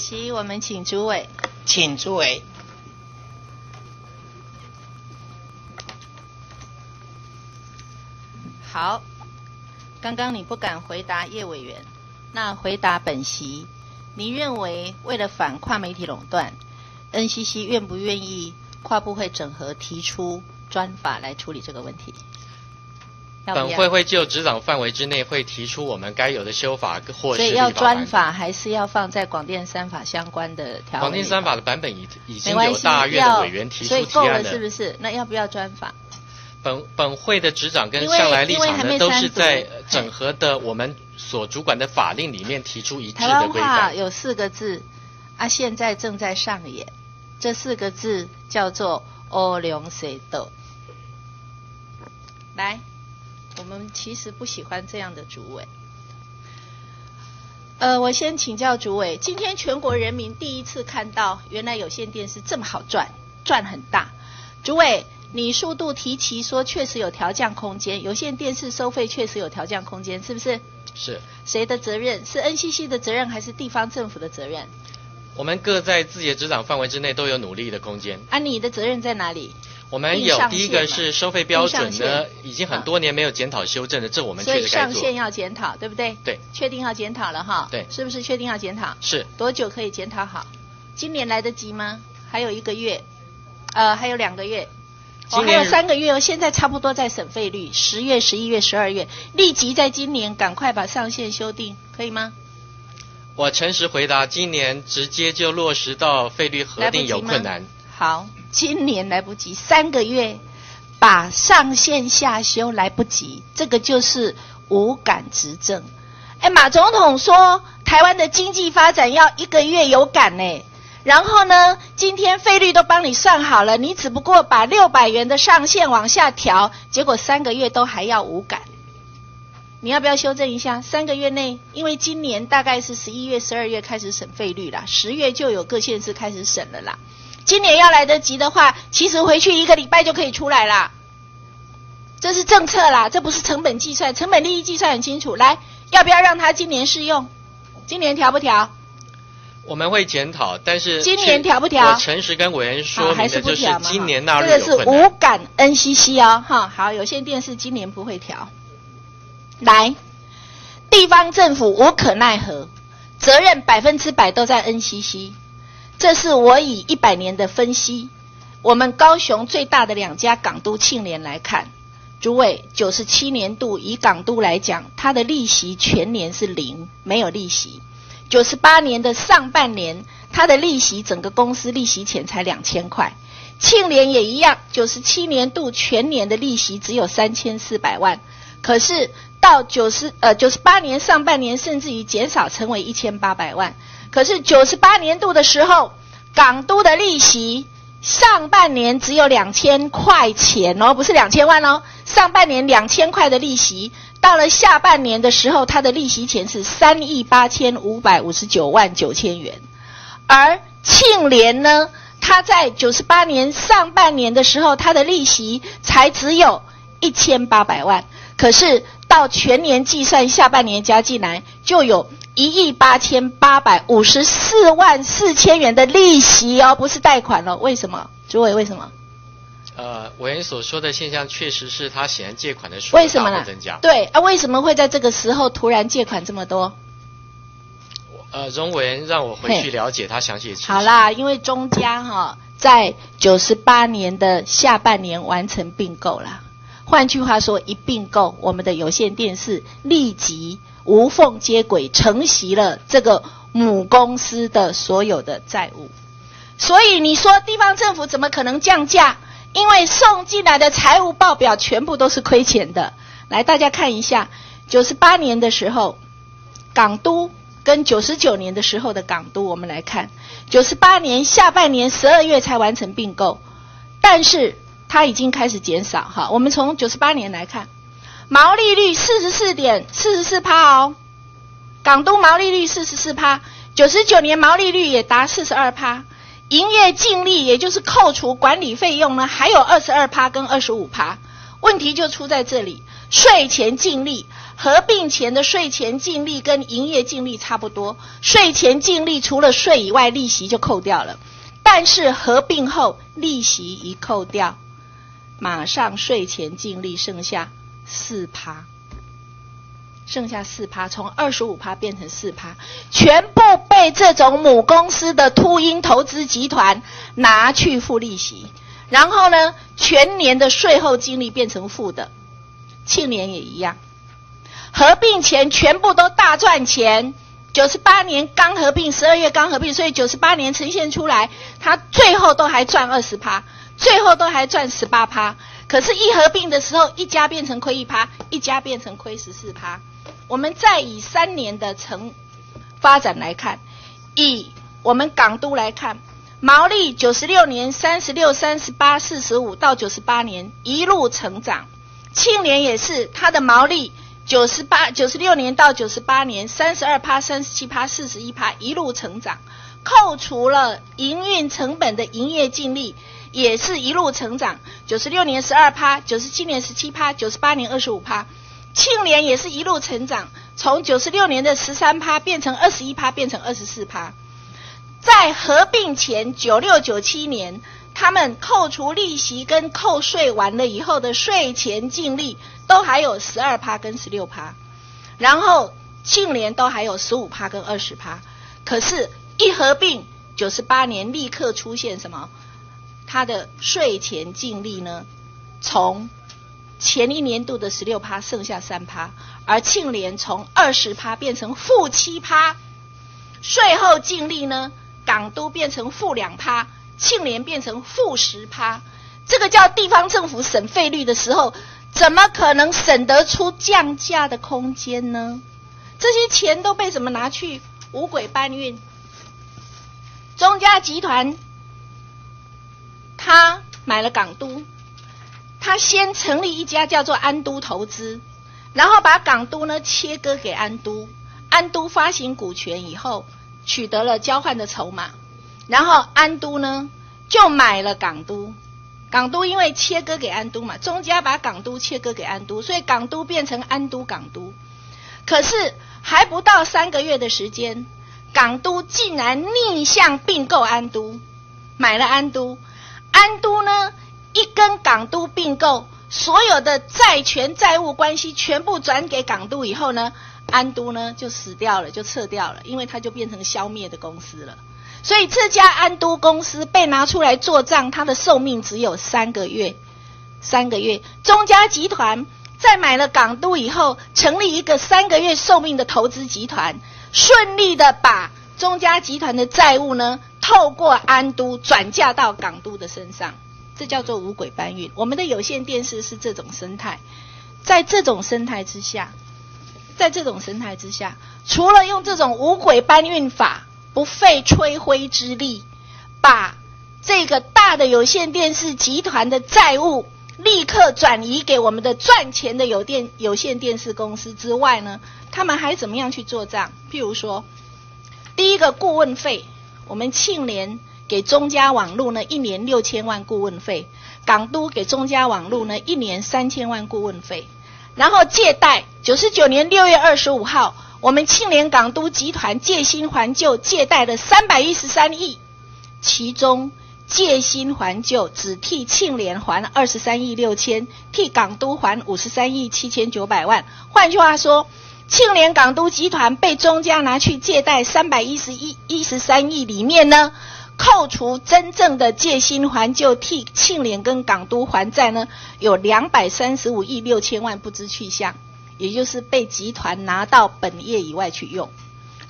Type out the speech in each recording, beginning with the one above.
席，我们请主委。请主委。好，刚刚你不敢回答叶委员，那回答本席，你认为为了反跨媒体垄断，NCC 愿不愿意跨部会整合提出专法来处理这个问题？本会会就执掌范围之内，会提出我们该有的修法或是所以要专法，还是要放在广电三法相关的条文？广电三法的版本已已经有大院的委员提出提案了。是不是？那要不要专法？本本会的执掌跟向来立场呢，都是在整合的我们所主管的法令里面提出一致的规范。有四个字啊，现在正在上演。这四个字叫做“欧龙水斗”。来，我们其实不喜欢这样的主委。呃，我先请教主委，今天全国人民第一次看到，原来有线电视这么好赚，赚很大。主委，你速度提起说确实有调降空间，有线电视收费确实有调降空间，是不是？是谁的责任？是 NCC 的责任还是地方政府的责任？我们各在自己的执掌范围之内都有努力的空间。啊，你的责任在哪里？我们有第一个是收费标准定上呢，已经很多年没有检讨修正的，这我们所以确实该做。上限要检讨，对不对？对，确定要检讨了哈。对是不是确定要检讨？是多久可以检讨好？今年来得及吗？还有一个月，呃，还有两个月。哦，还有三个月哦，现在差不多在审费率，十月、十一月、十二月，立即在今年赶快把上限修订，可以吗？我诚实回答，今年直接就落实到费率核定有困难。好，今年来不及，三个月把上限下修来不及，这个就是无感执政。哎，马总统说台湾的经济发展要一个月有感呢，然后呢，今天费率都帮你算好了，你只不过把六百元的上限往下调，结果三个月都还要无感。你要不要修正一下？三个月内，因为今年大概是十一月、十二月开始审费率啦，十月就有各县市开始审了啦。今年要来得及的话，其实回去一个礼拜就可以出来啦。这是政策啦，这不是成本计算，成本利益计算很清楚。来，要不要让他今年适用？今年调不调？我们会检讨，但是今年去调不调我诚实跟委员说明的就是不调嘛？今年哈纳入这个是无。感 NCC 哦，哈，好，有线电视今年不会调。来，地方政府无可奈何，责任百分之百都在 NCC。这是我以一百年的分析，我们高雄最大的两家港都庆联来看，诸位九十七年度以港都来讲，它的利息全年是零，没有利息。九十八年的上半年，它的利息整个公司利息钱才两千块。庆联也一样，九十七年度全年的利息只有三千四百万，可是到九十呃九十八年上半年，甚至于减少成为一千八百万。可是九十八年度的时候，港都的利息上半年只有两千块钱哦，不是两千万哦，上半年两千块的利息，到了下半年的时候，它的利息钱是三亿八千五百五十九万九千元，而庆联呢，它在九十八年上半年的时候，它的利息才只有一千八百万，可是到全年计算，下半年加进来就有一亿八千八百五十四万四千元的利息哦，不是贷款哦。为什么？主委为什么？呃，委员所说的现象确实是他显然借款的数额为什么呢增加？。对啊，为什么会在这个时候突然借款这么多？呃，容委员让我回去了解他详细的。好啦，因为中家哈、在九十八年的下半年完成并购啦。换句话说，一并购，我们的有线电视立即无缝接轨，承袭了这个母公司的所有的债务。所以你说地方政府怎么可能降价？因为送进来的财务报表全部都是亏钱的。来，大家看一下，九十八年的时候，港都跟九十九年的时候的港都，我们来看，九十八年下半年十二月才完成并购，但是它已经开始减少哈。我们从九十八年来看，毛利率四十四点四十四趴哦，港都毛利率四十四趴，九十九年毛利率也达四十二趴，营业净利也就是扣除管理费用呢，还有二十二趴跟二十五趴。问题就出在这里，税前净利合并前的税前净利跟营业净利差不多，税前净利除了税以外，利息就扣掉了。但是合并后利息一扣掉，马上税前净利剩下四趴，剩下四趴，从二十五趴变成四趴，全部被这种母公司的秃鹰投资集团拿去付利息。然后呢，全年的税后净利变成负的，庆年也一样。合并前全部都大赚钱，九十八年刚合并，十二月刚合并，所以九十八年呈现出来，它最后都还赚二十趴，最后都还赚十八趴。可是，一合并的时候，一家变成亏一趴，一家变成亏十四趴。我们再以三年的成发展来看，以我们港都来看。毛利九十六年三十六、三十八、四十五到九十八年一路成长，庆年也是它的毛利九十八、九十六年到九十八年三十二趴、三十七趴、四十一趴一路成长，扣除了营运成本的营业净利也是一路成长，九十六年十二趴，九十七年十七趴，九十八年二十五趴，庆年也是一路成长，从九十六年的十三趴变成二十一趴，变成二十四趴。在合并前九六九七年，他们扣除利息跟扣税完了以后的税前净利都还有十二趴跟十六趴，然后庆联都还有十五趴跟二十趴。可是，一合并九十八年立刻出现什么？它的税前净利呢？从前一年度的十六趴剩下三趴，而庆联从二十趴变成负七趴，税后净利呢？港都变成负两趴，庆联变成负十趴，这个叫地方政府省费率的时候，怎么可能省得出降价的空间呢？这些钱都被什么拿去五轨搬运？中嘉集团他买了港都，他先成立一家叫做安都投资，然后把港都呢切割给安都，安都发行股权以后。取得了交换的筹码，然后安都呢就买了港都，港都因为切割给安都嘛，中家把港都切割给安都，所以港都变成安都港都。可是还不到三个月的时间，港都竟然逆向并购安都，买了安都，安都呢一跟港都并购，所有的债权债务关系全部转给港都以后呢？安都呢就死掉了，就撤掉了，因为它就变成消灭的公司了。所以这家安都公司被拿出来做账，它的寿命只有三个月。三个月，中嘉集团在买了港都以后，成立一个三个月寿命的投资集团，顺利的把中嘉集团的债务呢，透过安都转嫁到港都的身上。这叫做五轨搬运。我们的有线电视是这种生态，在这种生态之下。在这种生态之下，除了用这种五轨搬运法，不费吹灰之力，把这个大的有线电视集团的债务立刻转移给我们的赚钱的有电有线电视公司之外呢，他们还怎么样去做账？譬如说，第一个顾问费，我们庆联给中嘉网络呢一年六千万顾问费，港都给中嘉网络呢一年三千万顾问费。然后借贷，九十九年六月二十五号，我们庆联港都集团借新还旧借贷了三百一十三亿，其中借新还旧只替庆联还二十三亿六千，替港都还五十三亿七千九百万。换句话说，庆联港都集团被中家拿去借贷三百一十一一十三亿里面呢？扣除真正的借新还旧替庆联跟港都还债呢，有两百三十五亿六千万不知去向，也就是被集团拿到本业以外去用，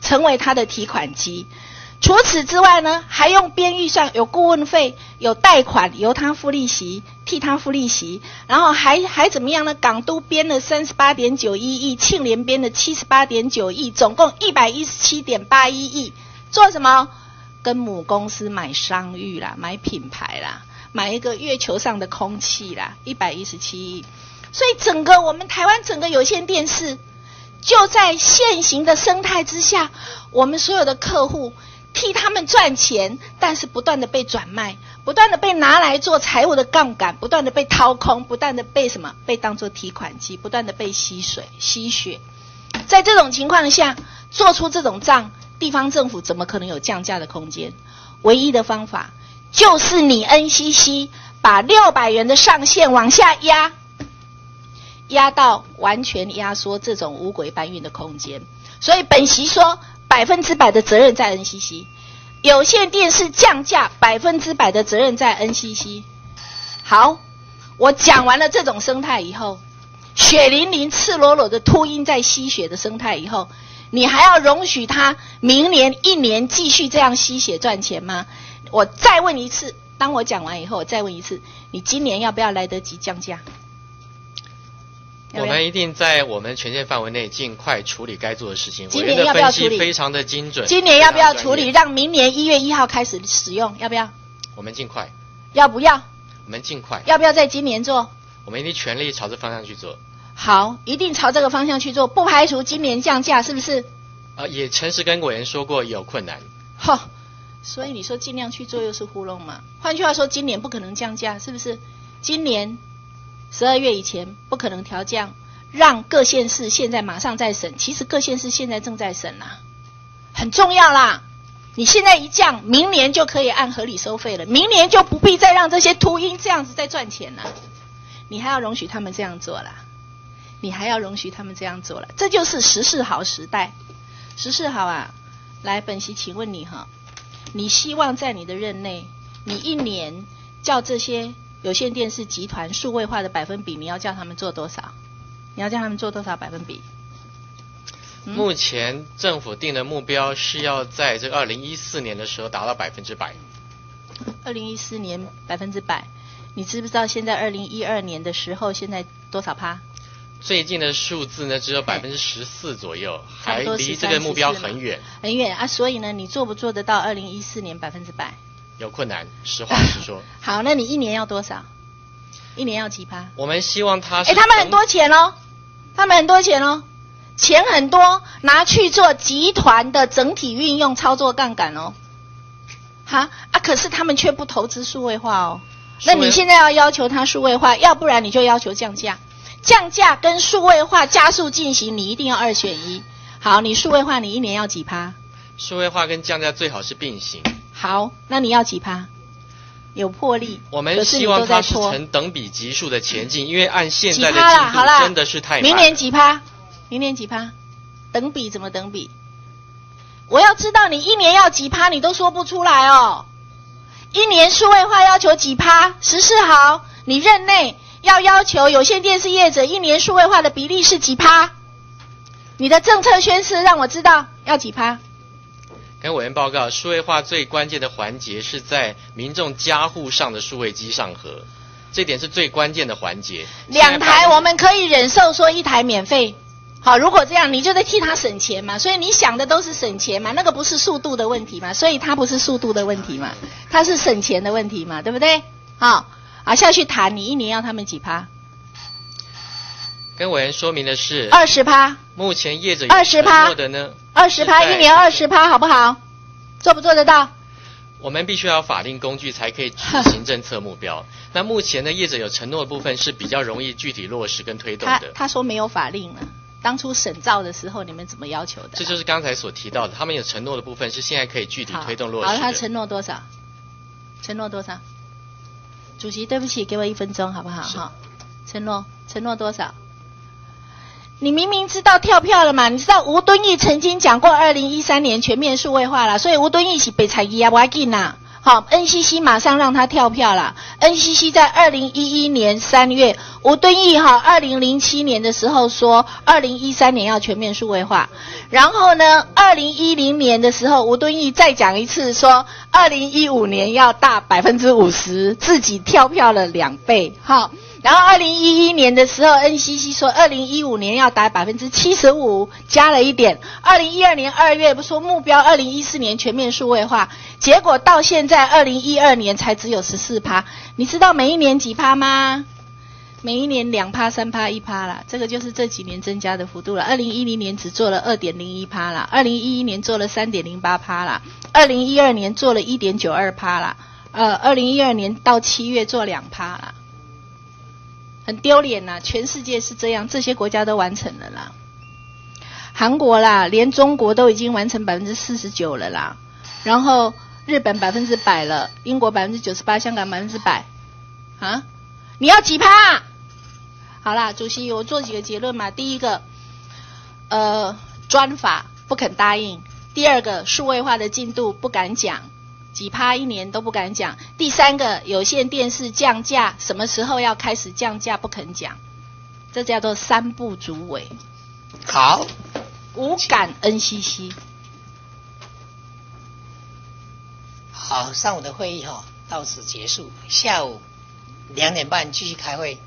成为他的提款机。除此之外呢，还用编预算，有顾问费，有贷款由他付利息，替他付利息，然后还还怎么样呢？港都编了三十八点九一亿，庆联编了七十八点九亿，总共一百一十七点八一亿，做什么？跟母公司买商誉啦，买品牌啦，买一个月球上的空气啦，一百一十七亿。所以整个我们台湾整个有线电视，就在现行的生态之下，我们所有的客户替他们赚钱，但是不断的被转卖，不断的被拿来做财务的杠杆，不断的被掏空，不断的被什么被当做提款机，不断的被吸水吸血。在这种情况下，做出这种账，地方政府怎么可能有降价的空间？唯一的方法就是你 NCC 把六百元的上限往下压，压到完全压缩这种无轨搬运的空间。所以本席说。百分之百的责任在 NCC，有线电视降价，百分之百的责任在 NCC。好，我讲完了这种生态以后，血淋淋、赤裸裸的秃鹰在吸血的生态以后，你还要容许它明年一年继续这样吸血赚钱吗？我再问一次，当我讲完以后，我再问一次，你今年要不要来得及降价？我们一定在我们权限范围内尽快处理该做的事情。今年要不要处理？非常的精准。今年要不要处理？让明年一月一号开始使用？要不要？我们尽快。要不要？我们尽快。要不要在今年做？我们一定全力朝着方向去做。好，一定朝这个方向去做，不排除今年降价，是不是？啊，也诚实跟委员说过有困难。哈，所以你说尽量去做又是糊弄嘛？换句话说，今年不可能降价，是不是？今年。十二月以前不可能调降，让各县市现在马上在审。其实各县市现在正在审呐，很重要啦。你现在一降，明年就可以按合理收费了，明年就不必再让这些秃鹰这样子在赚钱了。你还要容许他们这样做了？你还要容许他们这样做了？这就是十四好时代。十四好啊，来本席请问你哈，你希望在你的任内，你一年叫这些？有线电视集团数位化的百分比，你要叫他们做多少？你要叫他们做多少百分比？目前政府定的目标是要在这二零一四年的时候达到百分之百。二零一四年百分之百，你知不知道现在二零一二年的时候现在多少趴？最近的数字呢只有百分之十四左右，还离这个目标很远。很远啊！所以呢，你做不做得到二零一四年百分之百？有困难，实话实说。好，那你一年要多少？一年要几趴？我们希望他。哎，他们很多钱哦，他们很多钱哦，钱很多，拿去做集团的整体运用、操作杠杆哦。哈啊，可是他们却不投资数位化哦。那你现在要要求他数位化，要不然你就要求降价。降价跟数位化加速进行，你一定要二选一。好，你数位化，你一年要几趴？数位化跟降价最好是并行。好，那你要几趴？有魄力。我们希望它是呈等比级数的前进，因为按现在的进度真的是太明年几趴？明年几趴？等比怎么等比？我要知道你一年要几趴，你都说不出来哦。一年数位化要求几趴？十四毫，你任内要要求有线电视业者一年数位化的比例是几趴？你的政策宣示让我知道要几趴？跟委员报告，数位化最关键的环节是在民众家户上的数位机上盒，这点是最关键的环节。两台我们可以忍受说一台免费，好，如果这样，你就在替他省钱嘛。所以你想的都是省钱嘛，那个不是速度的问题嘛，所以它不是速度的问题嘛，它是省钱的问题嘛，对不对？好，啊下去谈，你一年要他们几趴？跟委员说明的是二十趴。目前业者二十趴的呢？二十趴一年二十趴，好不好？做不做得到？我们必须要法定工具才可以执行政策目标。那目前呢业者有承诺的部分是比较容易具体落实跟推动的。他他说没有法令了，当初审造的时候你们怎么要求的？这就是刚才所提到的，他们有承诺的部分是现在可以具体推动落实。好，他承诺多少？承诺多少？主席，对不起，给我一分钟好不好？哈，承诺承诺多少？你明明知道跳票了嘛？你知道吴敦义曾经讲过，二零一三年全面数位化了，所以吴敦义是被裁一啊，我紧呐。好，NCC 马上让他跳票了。NCC 在二零一一年三月，吴敦义哈，二零零七年的时候说，二零一三年要全面数位化。然后呢，二零一零年的时候，吴敦义再讲一次说，二零一五年要大百分之五十，自己跳票了两倍。好。然后，二零一一年的时候，NCC 说二零一五年要达百分之七十五，加了一点。二零一二年二月不说目标二零一四年全面数位化，结果到现在二零一二年才只有十四趴。你知道每一年几趴吗？每一年两趴、三趴、一趴啦，这个就是这几年增加的幅度了。二零一零年只做了二点零一趴啦，二零一一年做了三点零八趴啦，二零一二年做了一点九二趴啦，呃，二零一二年到七月做两趴啦，很丢脸呐！全世界是这样，这些国家都完成了啦，韩国啦，连中国都已经完成百分之四十九了啦，然后日本百分之百了，英国百分之九十八，香港百分之百，啊，你要几趴？好啦，主席，我做几个结论嘛。第一个，呃，专法不肯答应；第二个，数位化的进度不敢讲，几趴一年都不敢讲；第三个，有线电视降价，什么时候要开始降价不肯讲，这叫做三不足尾。好，无感 NCC。好，上午的会议哈到此结束，下午两点半继续开会。